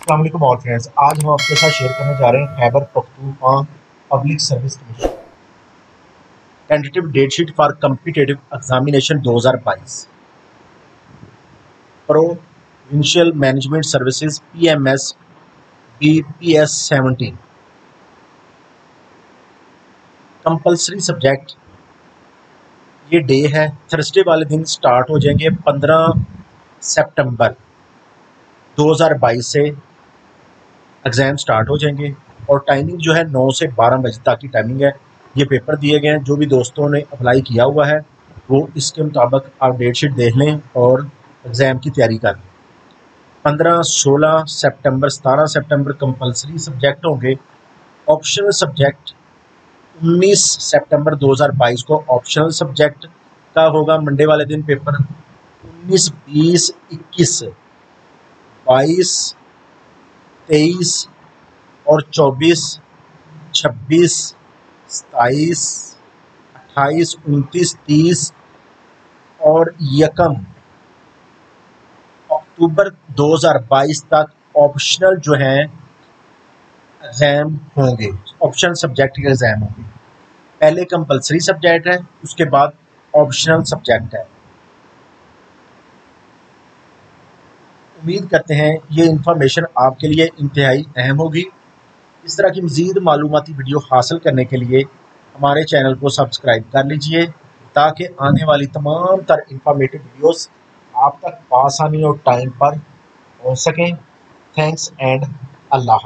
अल्लाम all friends आज हम आपके साथ शेयर करने जा रहे हैं Khyber Pakhtunkhwa public service commission tentative date sheet for competitive examination 2022 provincial management services PMS BPS 17 compulsory subject ये डे है. थर्सडे वाले दिन स्टार्ट हो जाएँगे 15 सितंबर 2022 से एग्ज़ाम स्टार्ट हो जाएँगे और टाइमिंग जो है नौ से बारह बजे तक की टाइमिंग है। ये पेपर दिए गए हैं, जो भी दोस्तों ने अप्लाई किया हुआ है, वो इसके मुताबिक आप डेट शीट देख लें और एग्ज़ाम की तैयारी कर लें। पंद्रह, सोलह सेप्टेम्बर सतारह सेप्टेम्बर कंपलसरी सब्जेक्ट होंगे। ऑप्शनल सब्जेक्ट उन्नीस सेप्टेम्बर 2022 को ऑप्शनल सब्जेक्ट का होगा मंडे वाले दिन पेपर उन्नीस, बीस, इक्कीस, बाईस तेईस और चौबीस, छब्बीस, सताईस, अट्ठाईस, उनतीस, तीस और यकम। अक्टूबर 2022 तक ऑप्शनल जो हैं एग्ज़ाम होंगे। ऑप्शनल सब्जेक्ट के एग्ज़ाम होंगे। पहले कंपलसरी सब्जेक्ट है, उसके बाद ऑप्शनल सब्जेक्ट है। उम्मीद करते हैं ये इन्फॉर्मेशन आपके लिए इंतहाई अहम होगी। इस तरह की मज़ीद मालूमती वीडियो हासिल करने के लिए हमारे चैनल को सब्सक्राइब कर लीजिए, ताकि आने वाली तमाम तर इंफॉर्मेटिव वीडियोस आप तक आसानी और टाइम पर पहुँच सकें। Thanks and Allah